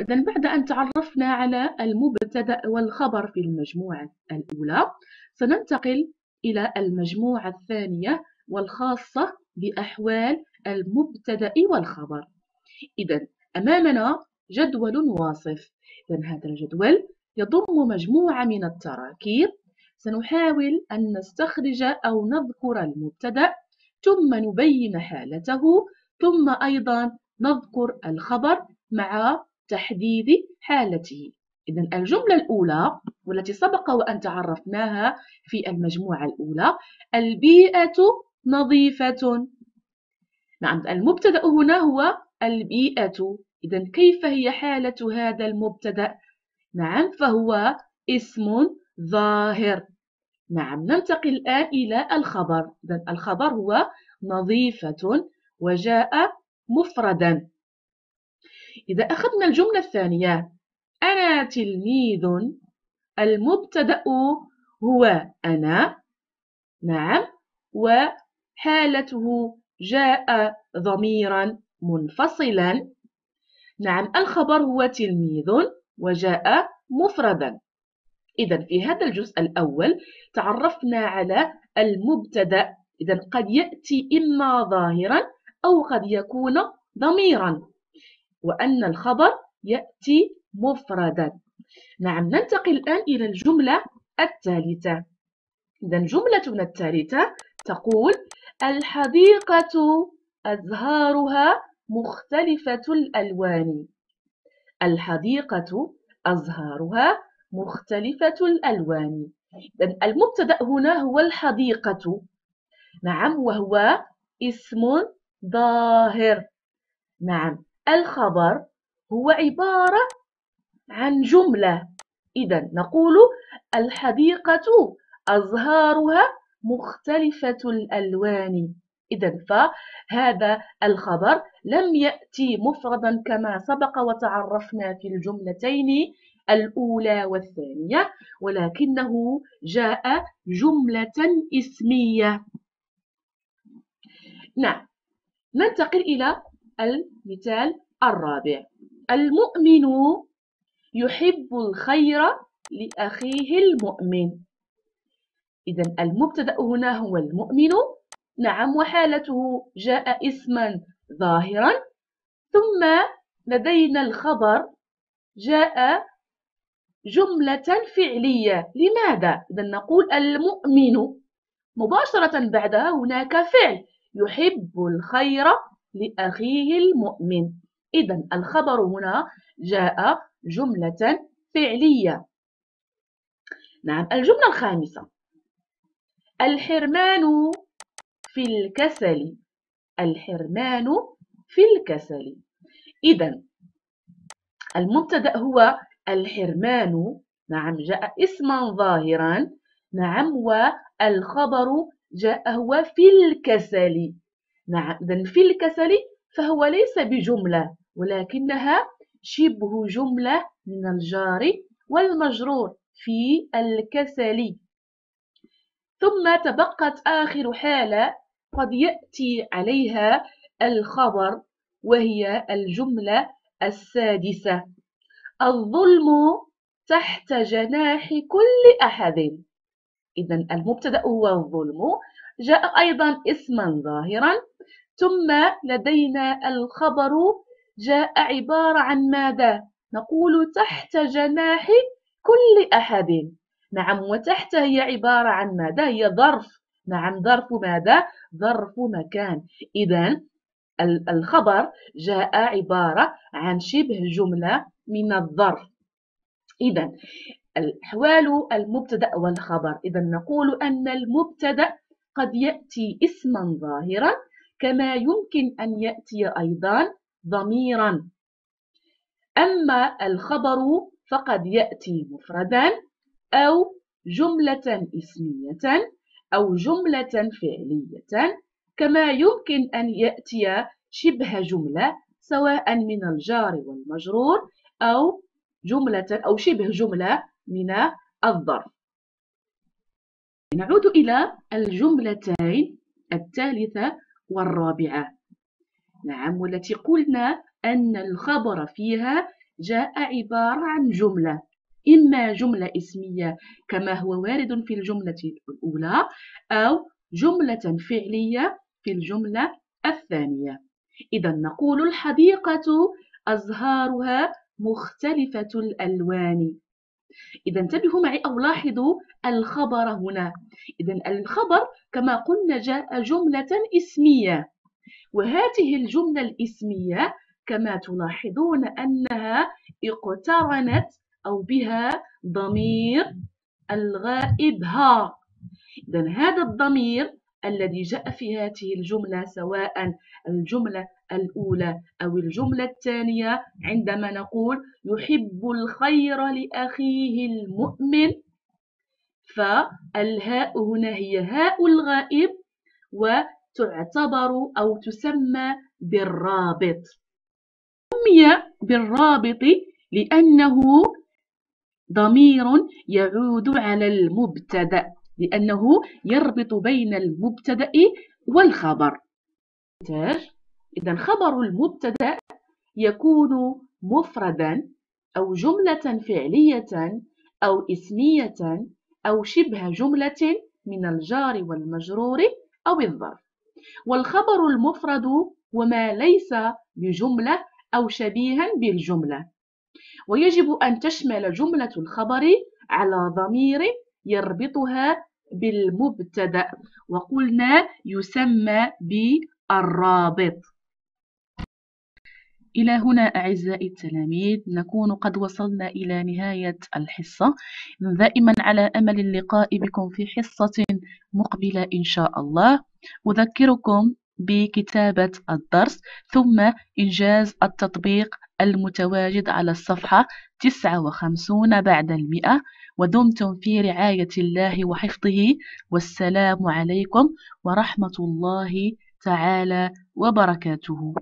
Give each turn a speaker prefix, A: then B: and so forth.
A: إذا بعد أن تعرفنا على المبتدأ والخبر في المجموعة الأولى سننتقل إلى المجموعة الثانية والخاصة بأحوال المبتدأ والخبر. إذا أمامنا جدول واصف. إذا هذا الجدول يضم مجموعة من التراكيب. سنحاول أن نستخرج أو نذكر المبتدأ ثم نبين حالته ثم أيضا نذكر الخبر مع تحديد حالته. إذا الجملة الأولى والتي سبق وأن تعرفناها في المجموعة الأولى البيئة نظيفة. نعم المبتدأ هنا هو البيئة. إذا كيف هي حالة هذا المبتدأ؟ نعم فهو اسم ظاهر. نعم ننتقل الآن إلى الخبر. إذا الخبر هو نظيفة وجاء مفردا. إذا أخذنا الجملة الثانية أنا تلميذ المبتدأ هو أنا نعم وحالته جاء ضميرا منفصلا. نعم الخبر هو تلميذ وجاء مفردا. إذا في هذا الجزء الأول تعرفنا على المبتدأ. إذا قد يأتي إما ظاهرا أو قد يكون ضميرا. وأن الخبر يأتي مفردا. نعم ننتقل الآن إلى الجملة الثالثة. إذا جملتنا الثالثة تقول الحديقة أزهارها مختلفة الألوان. الحديقة أزهارها مختلفة الألوان. المبتدأ هنا هو الحديقة. نعم وهو اسم ظاهر. نعم. الخبر هو عبارة عن جملة. إذا نقول الحديقة أزهارها مختلفة الألوان. إذا فهذا الخبر لم يأتي مفردا كما سبق وتعرفنا في الجملتين الأولى والثانية ولكنه جاء جملة اسمية. نعم ننتقل إلى المثال الرابع. المؤمن يحب الخير لأخيه المؤمن. إذا المبتدأ هنا هو المؤمن. نعم وحالته جاء اسما ظاهرا. ثم لدينا الخبر جاء جملة فعلية. لماذا؟ إذا نقول المؤمن مباشرة بعدها هناك فعل. يحب الخير لأخيه المؤمن. إذا الخبر هنا جاء جملة فعلية. نعم الجملة الخامسة. الحرمان في الكسل. الحرمان في الكسل. إذا المبتدأ هو الحرمان. نعم جاء اسما ظاهرا. نعم والخبر جاء هو في الكسل. نعم إذا في الكسل فهو ليس بجملة ولكنها شبه جملة من الجار والمجرور في الكسل ثم تبقت آخر حالة قد يأتي عليها الخبر وهي الجملة السادسة. الظلم تحت جناح كل أحد. إذا المبتدأ هو الظلم جاء أيضا اسما ظاهرا ثم لدينا الخبر جاء عبارة عن ماذا؟ نقول تحت جناح كل أحد نعم وتحت هي عبارة عن ماذا؟ هي ظرف نعم ظرف ماذا؟ ظرف مكان إذا الخبر جاء عبارة عن شبه جملة من الظرف إذا الأحوال المبتدأ والخبر. إذا نقول أن المبتدأ قد يأتي اسما ظاهرا كما يمكن أن يأتي أيضا ضميرا. أما الخبر فقد يأتي مفردا أو جملة اسمية أو جملة فعلية كما يمكن أن يأتي شبه جملة سواء من الجار والمجرور أو جملة أو شبه جملة من الظرف نعود إلى الجملتين الثالثة والرابعة. نعم والتي قلنا أن الخبر فيها جاء عبارة عن جملة. إما جملة اسمية كما هو وارد في الجملة الأولى أو جملة فعلية في الجملة الثانية. إذا نقول الحديقة أزهارها مختلفة الألوان. إذا انتبهوا معي أو لاحظوا الخبر هنا. إذا الخبر كما قلنا جاء جملة اسمية وهذه الجملة الاسمية كما تلاحظون أنها اقترنت أو بها ضمير الغائب ها إذا هذا الضمير الذي جاء في هذه الجملة سواء الجملة الأولى أو الجملة الثانية عندما نقول يحب الخير لأخيه المؤمن فالهاء هنا هي هاء الغائب وتعتبر أو تسمى بالرابط. سمي بالرابط لأنه ضمير يعود على المبتدأ. لأنه يربط بين المبتدأ والخبر. إذا خبر المبتدأ يكون مفردا أو جملة فعلية أو اسمية أو شبه جملة من الجار والمجرور أو الظرف. والخبر المفرد وما ليس بجملة أو شبيها بالجملة. ويجب أن تشمل جملة الخبر على ضمير يربطها بالمبتدأ وقلنا يسمى بالرابط. إلى هنا أعزائي التلاميذ نكون قد وصلنا إلى نهاية الحصة. دائما على أمل اللقاء بكم في حصة مقبلة إن شاء الله. أذكركم بكتابة الدرس ثم إنجاز التطبيق المتواجد على الصفحة 59 بعد المئة. ودمتم في رعاية الله وحفظه والسلام عليكم ورحمة الله تعالى وبركاته.